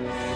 Yeah.